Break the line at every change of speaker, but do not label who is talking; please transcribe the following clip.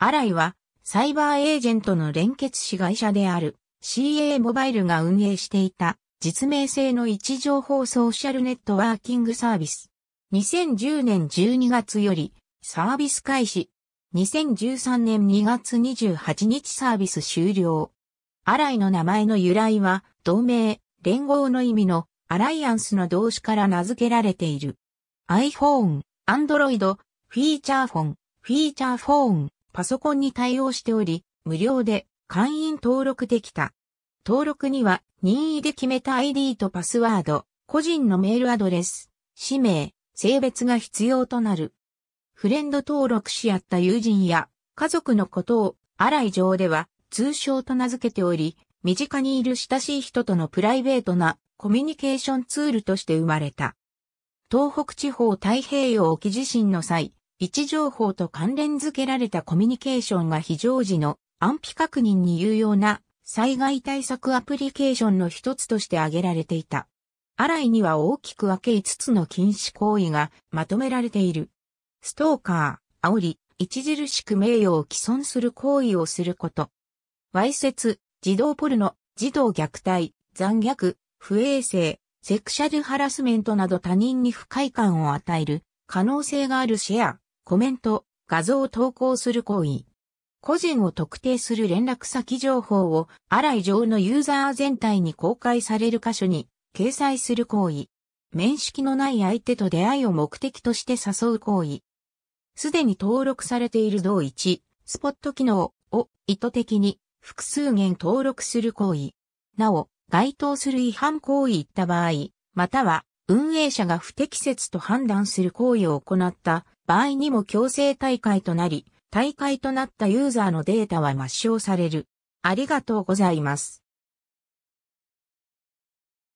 アライは、サイバーエージェントの連結子会社である CA モバイルが運営していた実名制の位置情報ソーシャルネットワーキングサービス。2010年12月よりサービス開始。2013年2月28日サービス終了。アライの名前の由来は、同盟、連合の意味のアライアンスの動詞から名付けられている。iPhone、Android、フィーチャーフォン、フィーチャーフォン、パソコンに対応しており、無料で会員登録できた。登録には任意で決めた ID とパスワード、個人のメールアドレス、氏名、性別が必要となる。フレンド登録し合った友人や家族のことを、荒井上では通称と名付けており、身近にいる親しい人とのプライベートなコミュニケーションツールとして生まれた。東北地方太平洋沖地震の際、位置情報と関連付けられたコミュニケーションが非常時の安否確認に有用な災害対策アプリケーションの一つとして挙げられていた。洗いには大きく分け5つの禁止行為がまとめられている。ストーカー、煽り、著しく名誉を毀損する行為をすること。わいせつ、児童ポルノ、児童虐待、残虐、不衛生、セクシャルハラスメントなど他人に不快感を与える可能性があるシェア、コメント、画像を投稿する行為。個人を特定する連絡先情報を、荒い上のユーザー全体に公開される箇所に掲載する行為。面識のない相手と出会いを目的として誘う行為。すでに登録されている同1、スポット機能を意図的に複数元登録する行為。なお、該当する違反行為いった場合、または運営者が不適切と判断する行為を行った場合にも強制大会となり、大会となったユーザーのデータは抹消される。ありがとうございます。